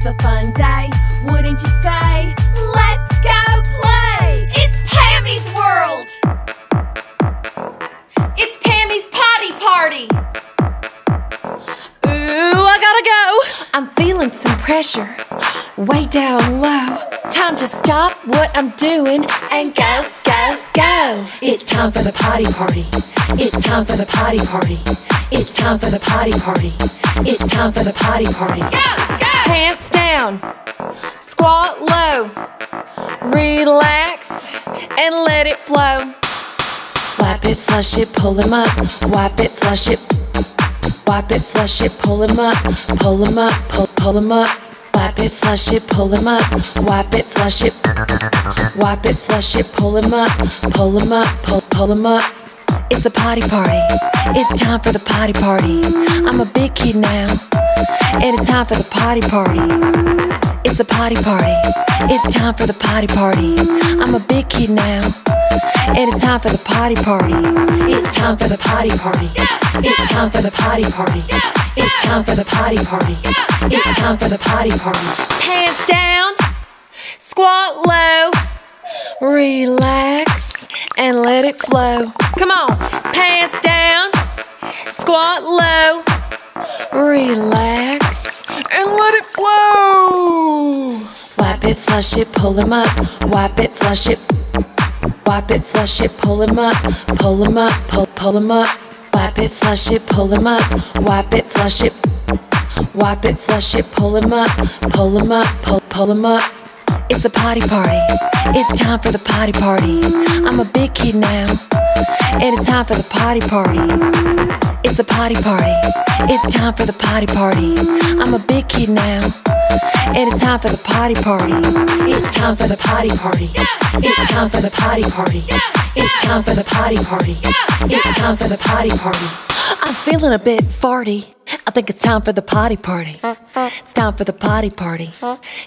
It's a fun day, wouldn't you say? Let's go play! It's Pammy's World! It's Pammy's Potty Party! Ooh, I gotta go! I'm feeling some pressure way down low. Time to stop what I'm doing and go, go, go! It's time for the potty party. It's time for the potty party. It's time for the potty party. It's time for the potty party. Go! Pants down, squat low, relax and let it flow. Wipe it, flush it, pull him up. Wipe it, flush it. Wipe it, flush it, pull him up. Pull him up, pull, pull up. Wipe it, flush it, pull him up. Wipe it, flush it. Wipe it, flush it, pull him up. Pull him up, pull, pull up. It's a potty party. It's time for the potty party. I'm a big kid now. And it's time for the potty party. It's the potty party. It's time for the potty party. I'm a big kid now. And it's time for the potty party. It's time for the potty party. It's time for the potty party. It's time for the potty party. It's time for the potty party. Pants down, squat low, relax and let it flow. Come on, pants down, squat low, relax let it flow. Wipe it, flush it, pull him up. Wipe it, flush it. Wipe it, flush it, pull him up, pull him up, pull, pull up. Wipe it, flush it, pull him up. Wipe it, flush it. Wipe it, flush it, pull him up, pull him up, pull, pull up. It's a potty party. It's time for the potty party. I'm a big kid now. And it's time for the potty party. It's the potty party. It's time for the potty party. I'm a big kid now. And it's time for the potty party. It's time for the potty party. It's time for the potty party. It's time for the potty party. It's time for the potty party. I'm feeling a bit farty. I think it's time for the potty party. It's time for the potty party.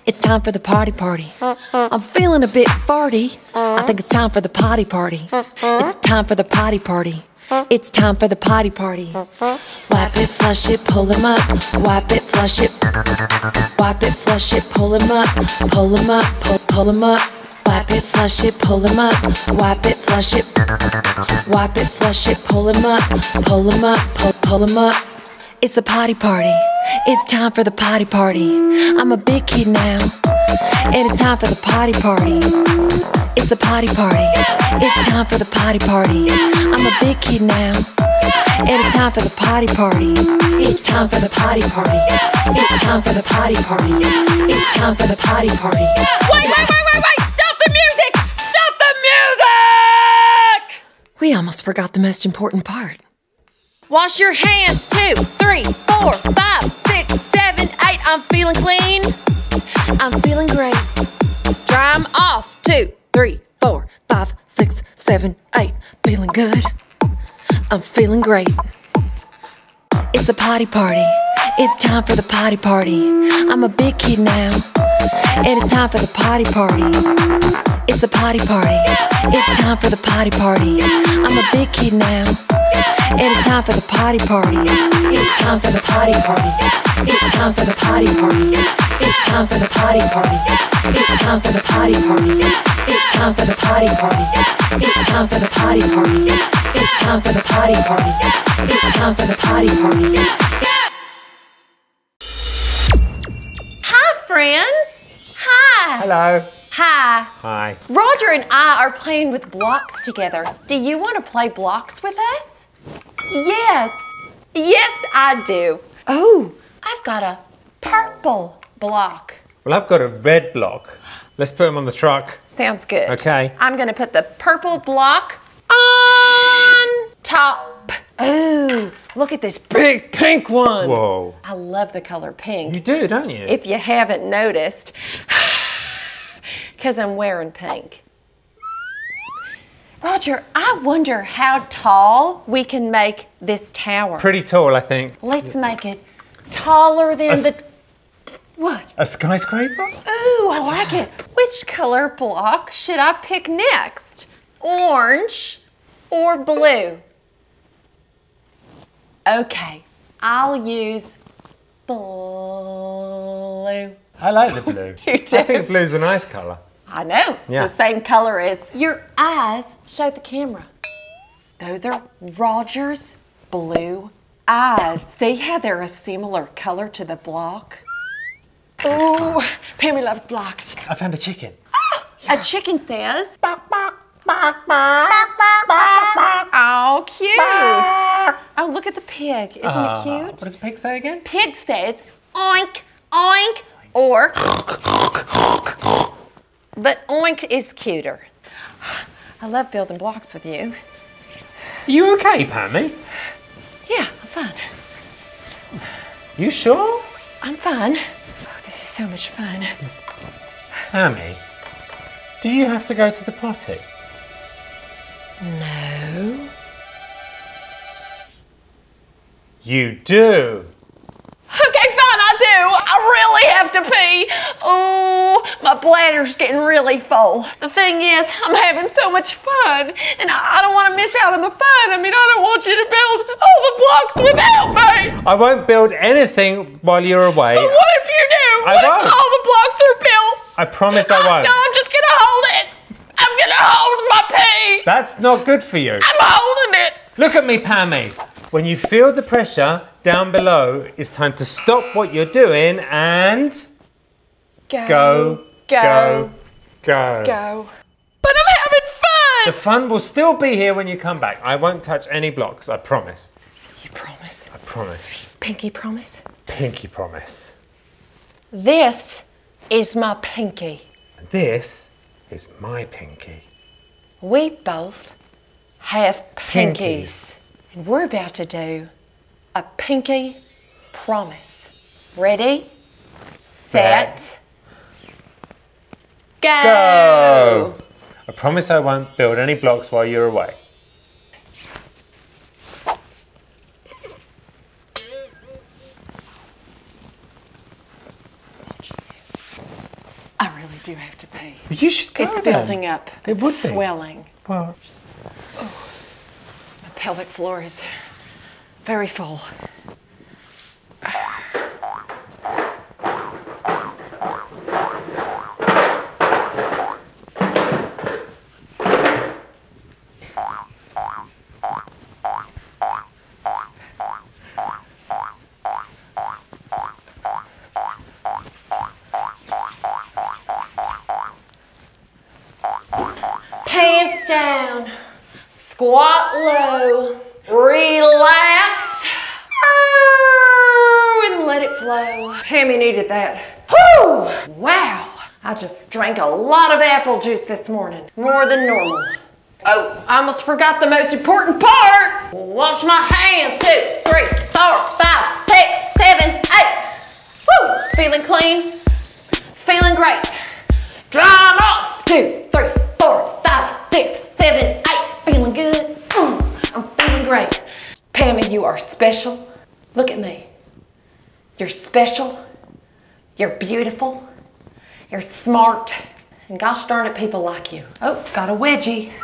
It's time for the party party. I'm feeling a bit farty. I think it's time for the potty party. It's time for the potty party. It's time for the potty party. Wipe it, flush it, pull him up. Wipe it, flush it. Wipe it, flush it, pull him up. Pull him up, pull, pull him up. Wipe it, flush it, pull him up. Wipe it, flush it. Wipe it, flush it, pull him up. Pull him up, pull, pull him up. It's a potty party. It's time for the potty party. I'm a big kid now. And it's time for the potty party. It's a potty party. It's time for the potty party. I'm a big kid now. And it's time for the potty party. It's time for the potty party. It's time for the potty party. It's time for the potty party. Wait, wait, wait, wait, wait! Stop the music! Stop the music! We almost forgot the most important part. Wash your hands. Two, three, four, five, six, seven, eight. I'm feeling clean. I'm feeling great. Dry 'em off. Two, three, four, Five, six, seven, eight. Feeling good. I'm feeling great. It's a potty party. It's time for the potty party. I'm a big kid now. And it's time for the potty party. It's a potty party. It's time for the potty party. I'm a big kid now. And it's time for the potty party. It's time for the potty party. It's time for the potty party. It's time for the potty party. It's time for the potty party. It's time for the potty party. It's time for the potty party. It's time for the potty party. It's time for the potty party. Hi, friends. Hi. Hello. Hi. Hi. Roger and I are playing with blocks together. Do you want to play blocks with us? Yes. Yes, I do. Oh, I've got a purple block. Well, I've got a red block. Let's put them on the truck. Sounds good. Okay. I'm going to put the purple block on top. Oh, look at this big pink one. Whoa. I love the color pink. You do, don't you? if you haven't noticed, because I'm wearing pink. Roger, I wonder how tall we can make this tower. Pretty tall, I think. Let's make it taller than A the. What? A skyscraper? Ooh, I like it. Which color block should I pick next? Orange or blue? Okay, I'll use blue. I like the blue. You do? I think blue's a nice colour. I know. Yeah. It's the same color as your eyes. Show the camera. Those are Roger's blue eyes. See how they're a similar color to the block? Oh, Pammy loves blocks. I found a chicken. A chicken says. Oh, cute. Oh, look at the pig. Isn't Ah, it cute? What does pig say again? Pig says oink, oink, or. But oink is cuter. I love building blocks with you. Are you okay, Pammy? Yeah, I'm fine. You sure? I'm fine. Oh, this is so much fun. Pammy, do you have to go to the potty? No. You do. Okay, fine, I do. I really have to pee. Oh, my bladder's getting really full. The thing is, I'm having so much fun, and I I don't want to miss out on the fun. I mean, I don't want you to build all the blocks without me. I won't build anything while you're away. But what if you do? I what won't. if all the blocks are built? I promise I won't. No, I'm just gonna hold it. I'm gonna hold my pee. That's not good for you. I'm holding it. Look at me, Pammy. When you feel the pressure down below, it's time to stop what you're doing and Go, go, go, go. go. But I'm having fun. The fun will still be here when you come back. I won't touch any blocks, I promise. You promise? I promise. Pinky promise? Pinky promise. This is my pinky. This is my pinky. We both have pinkies. Pinkies. And we're about to do a pinky promise. Ready? Set. Go. Go. I promise I won't build any blocks while you're away. I really do have to pee. You should go It's then. building up. It It's would be. swelling. Well, My pelvic floor is very full. Squat low. Relax. And let it flow. Pammy needed that. Whew! Wow. I just drank a lot of apple juice this morning. More than normal. Oh, I almost forgot the most important part. Wash my hands. Two, three, four, five, six, seven, eight. Woo! Feeling clean. Feeling great. Dry 'em off. Two, three, Pammy, you are special. Look at me. You're special. You're beautiful. You're smart. And gosh darn it, people like you. Oh, got a wedgie.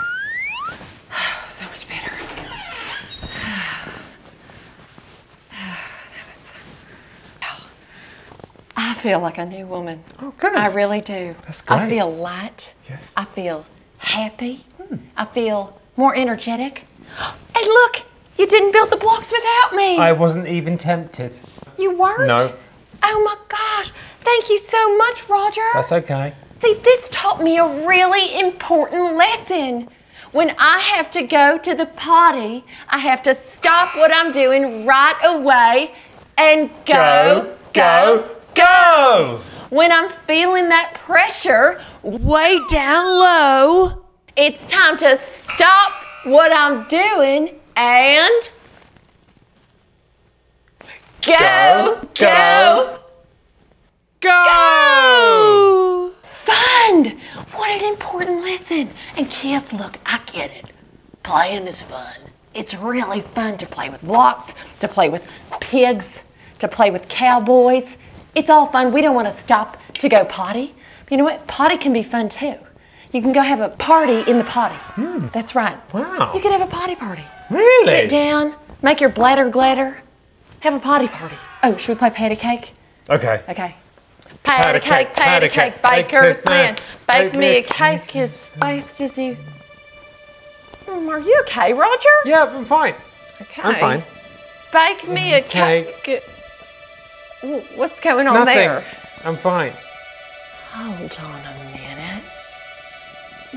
So much better. I feel like a new woman. Oh, good. I really do. That's great. I feel light. Yes. I feel happy. Hmm. I feel more energetic. And look, you didn't build the blocks without me. I wasn't even tempted. you weren't? No. Oh my gosh. Thank you so much, Roger. That's okay. See, this taught me a really important lesson. When I have to go to the potty, I have to stop what I'm doing right away and go, go, go! When I'm feeling that pressure way down low, it's time to stop what I'm doing and go, Go, go, go! go! Fun! What an important lesson. And kids, look, I get it. Playing is fun. It's really fun to play with blocks, to play with pigs, to play with cowboys. It's all fun. We don't want to stop to go potty. But you know what? Potty can be fun too. You can go have a party in the potty. Hmm. That's right. Wow. You can have a potty party. Really? Sit down, make your bladder gladder, have a potty party. Oh, should we play patty cake? Okay. Okay. Patty cake, patty cake, baker's man. Bake me a cake as fast as you. Mm, Are you okay, Roger? Yeah, I'm fine. Okay. I'm fine. Bake me a Cake. cake. What's going on Nothing. there? I'm fine. Hold on a minute.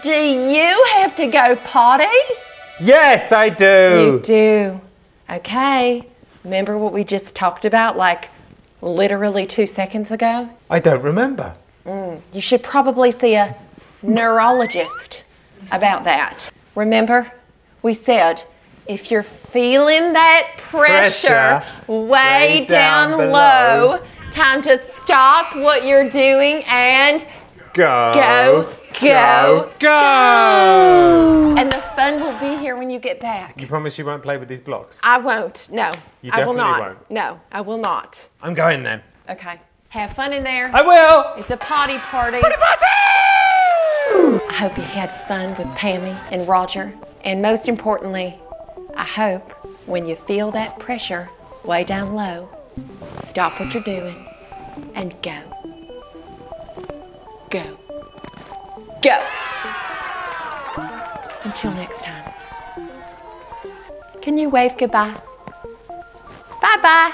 Do you have to go potty? Yes, I do. You do. Okay. Remember what we just talked about like literally two seconds ago? I don't remember. Mm, you should probably see a neurologist about that. Remember? We said if you're feeling that pressure, Pressure way, way down, down low, time to stop what you're doing and Go. Go, go, Go. And the fun will be here when you get back. You promise you won't play with these blocks? I won't. No. You I will not. won't. No, I will not. I'm going then. Okay. Have fun in there. I will. It's a potty party. Potty Party! I hope you had fun with Pammy and Roger. And most importantly, I hope when you feel that pressure way down low, stop what you're doing and go. Go. Go. Until next time. Can you wave goodbye? Bye bye.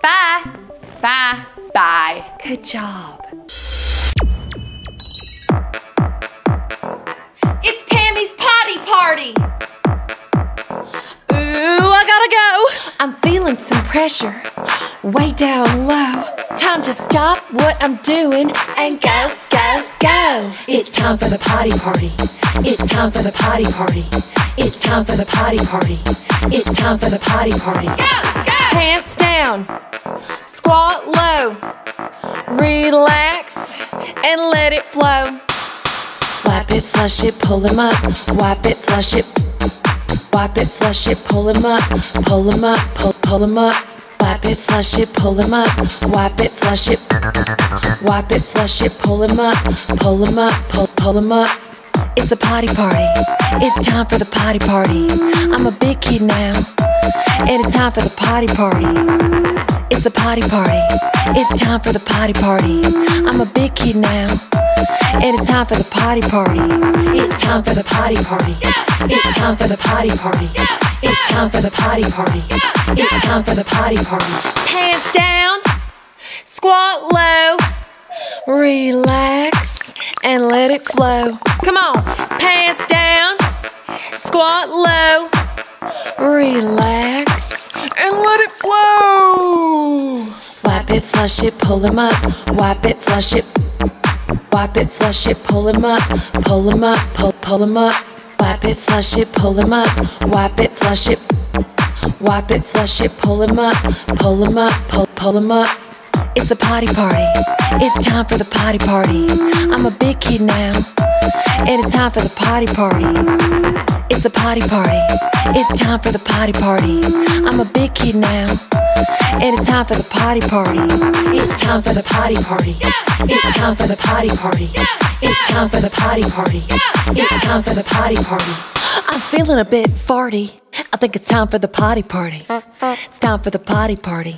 Bye. Bye. Bye. Good job. It's Pammy's potty party. Ooh, I gotta go. I'm feeling some pressure way down low. Time to stop what I'm doing and go, go, go. It's time for the potty party. It's time for the potty party. It's time for the potty party. It's time for the potty party. Go, go. Pants down. Squat low. Relax and let it flow. Wipe it, flush it, pull him up. Wipe it, flush it. Wipe it, flush it, pull him up. Pull him up, pull, pull him up. Wipe it, flush it, pull him up. Wipe it, flush it. Wipe it, flush it, pull him up. Pull him up, pull, pull him up. It's a potty party. It's time for the potty party. I'm a big kid now. And it's time for the potty party. It's a potty party. It's time for the potty party. I'm a big kid now. And it's time for the potty party. It's time for the potty party. It's time for the potty party. It's time for the potty party. It's time for the potty party. Pants down, squat low, relax and let it flow. Come on, pants down, squat low, relax and let it flow. Wipe it, flush it, pull him up. Wipe it, flush it. Wipe it, flush it, pull him up, pull him up, pull, pull him up. Wipe it, flush it, pull him up. Wipe it, flush it. Wipe it, flush it, pull him up, pull him up, pull, pull him up. It's a potty party. It's time for the potty party. I'm a big kid now. And it's time for the potty party. It's a potty party. It's time for the potty party. I'm a big kid now. And it's time for the potty party. It's time for the potty party. It's time for the potty party. It's time for the potty party. It's time for the potty party. I'm feeling a bit farty. I think it's time for the potty party. It's time for the potty party.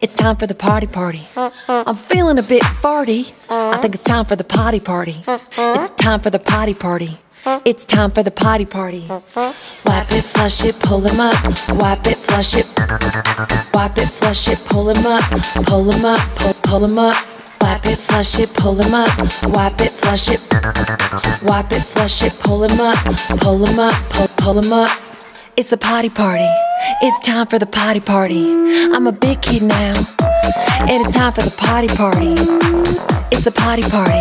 It's time for the party party. I'm feeling a bit farty. I think it's time for the potty party. It's time for the potty party. It's time for the potty party. Wipe it, flush it, pull him up. Wipe it, flush it. Wipe it, flush it, pull him up. Pull him up, pull, pull him up. Wipe it, flush it, pull him up. Wipe it, flush it. Wipe it, flush it, pull him up. Pull him up, pull, pull him up. It's a potty party. It's time for the potty party. I'm a big kid now. And it's time for the potty party. It's a potty party.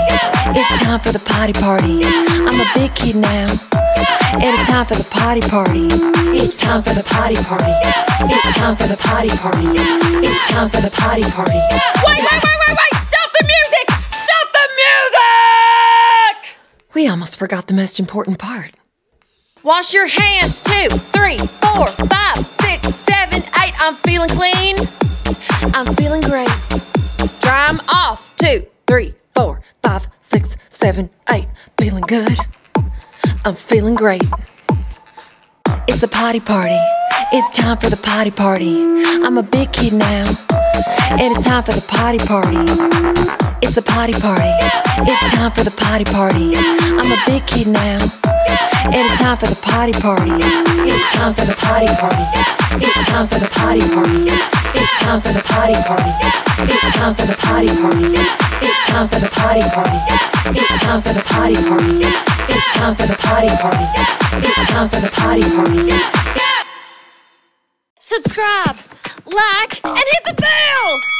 It's time for the potty party. I'm a big kid now. And it's time for the potty party. It's time for the potty party. It's time for the potty party. It's time for the potty party. Wait, wait, wait, wait, wait! Stop the music! Stop the music! We almost forgot the most important part. Wash your hands. Two, three, four, five, six, seven, eight. I'm feeling clean. I'm feeling great. Dry 'em off. Two, three, four, five, six, seven, eight. Feeling good. I'm feeling great. It's a potty party. It's time for the potty party. I'm a big kid now. And it's time for the potty party. It's the potty party. It's time for the potty party. I'm a big kid now. And it's time for the potty party. It's time for the potty party. It's time for the potty party. It's time for the potty party. It's time for the potty party. It's time for the potty party. It's time for the potty party. It's time for the potty party. It's time for the potty party. Subscribe, like, and hit the bell!